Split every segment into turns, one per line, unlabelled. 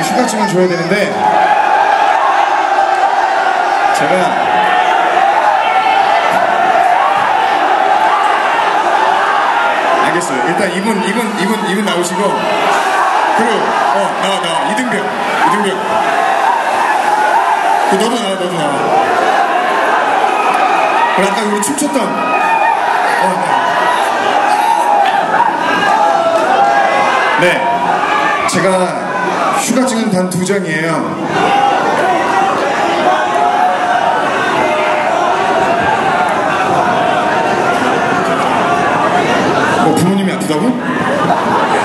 이제 휴가증을 줘야 되는데 제가 알겠어요. 일단 이분 이분 이분 이분 나오시고 그리고 어 나와 나와 이등병 이등병 그 너도 나와 너도 나와. 그리고 아까 우리 춤췄던 어 네. 네 제가 휴가증은 단 두 장이에요. 뭐 부모님이 아프다고?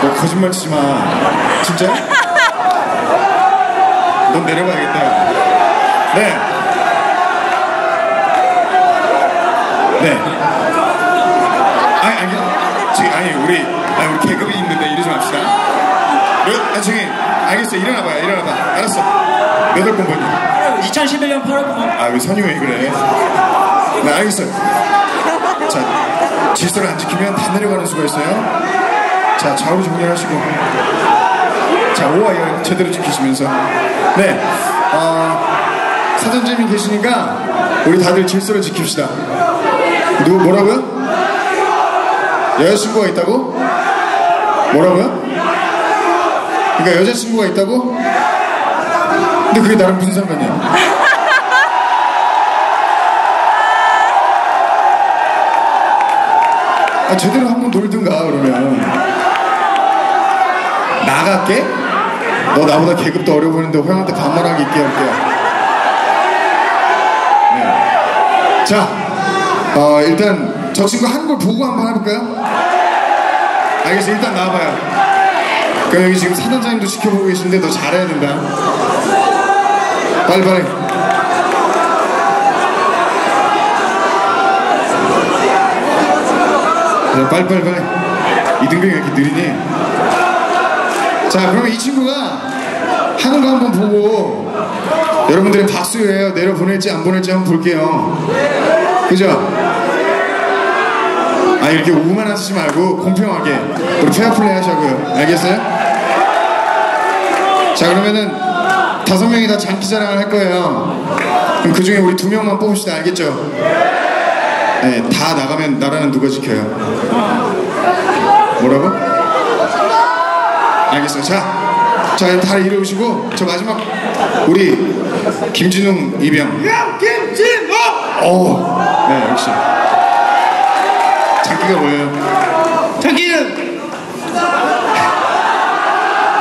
너 거짓말 치지 마. 진짜? 넌 내려가야겠다. 네. 네. 아니, 아니, 저기, 아니, 우리, 아니, 우리 계급이 있는데 이러지 맙시다. 몇, 아, 저기, 알겠어. 일어나봐요, 일어나봐. 알았어. 몇월 공번이야?
2011년 8월 9일
아, 왜 선유 왜 그래? 네, 알겠어요. 자, 질서를 안 지키면 다 내려가는 수가 있어요. 자, 좌우로 정렬하시고. 자, 오와 열 제대로 지키시면서. 네, 어, 사전점이 계시니까 우리 다들 질서를 지킵시다. 누구, 뭐라고요? 여자친구가 있다고? 뭐라고요? 그러니까 여자친구가 있다고? 근데 그게 나랑 무슨 상관이야? 아, 제대로 한번 놀든가 그러면 나갈게? 너 나보다 계급도 어려 보이는데 형한테 반말하기 있게 할게 네. 자 어, 일단 저 친구 하는 걸 보고 한번 해볼까요? 알겠어 일단 나와봐요 그럼 여기 지금 사단장님도 지켜보고 계신데 너 잘해야 된다. 빨리 빨리. 자, 빨리 빨리 빨리. 이등병이 왜 이렇게 느리니? 자 그러면 이 친구가 하는 거 한번 보고 여러분들의 박수예요. 내려 보낼지 안 보낼지 한번 볼게요. 그죠? 아 이렇게 오만 하시지 말고 공평하게 우리 페어플레이 하자고요 알겠어요? 자 그러면은 다섯 명이 다 장기 자랑을 할 거예요 그럼 그 중에 우리 두 명만 뽑읍시다 알겠죠? 네, 다 나가면 나라는 누가 지켜요? 뭐라고? 알겠어요. 자, 자, 다들 이러시고 저 마지막 우리 김진웅 이병. 김진웅. 오, 네 역시. 장기가 뭐예요?
장기는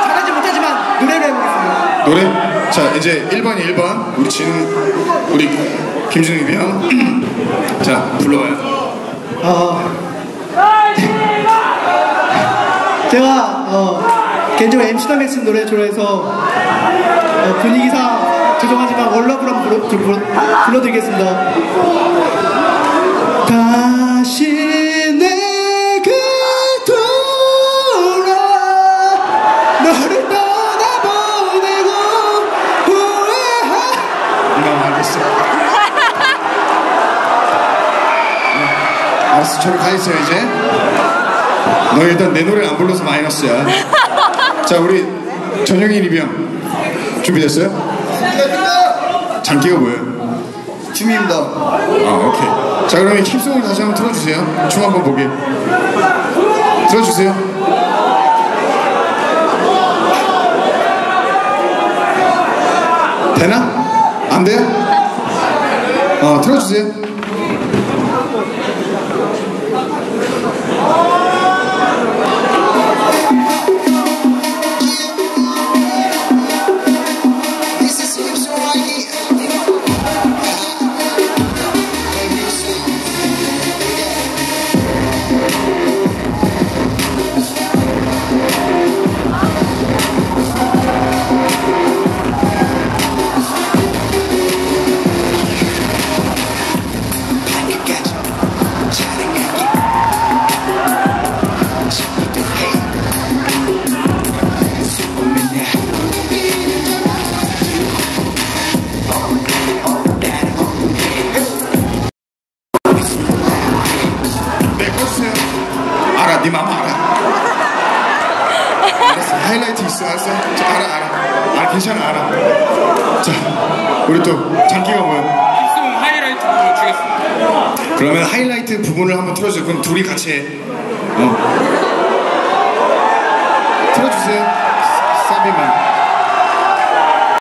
잘하지 못하지만 노래를 해보겠습니다
노래? 자, 이제 1번이 1번. 우리 진웅, 우리 김진웅 이병. 자, 불러봐요.
어, 제가 어, 개인적으로 MC 더맥스 노래 좋아해서 어, 분위기상 죄송하지만 불러, 불러, 불러드리겠습니다 다
네. 알았어, 저리 가 있어요 이제. 너 일단 내 노래 안 불러서 마이너스야. 자, 우리 전영인 이병 준비됐어요? 장기가 뭐예요?
춤입니다
아, 오케이. 자, 그러면 힙송을 다시 한번 틀어주세요. 춤 한번 보게. 틀어주세요. 되나? 안 돼요? 어, 틀어주세요. 하이라이트 있어. 알았어? 자, 알아 알아. 아 괜찮아 알아. 자 우리 또 장기가 뭐야?
송 하이라이트 부분 주겠습니다.
그러면 하이라이트 부분을 한번 틀어줘 그럼 둘이 같이 해. 어. 틀어주세요. 사비만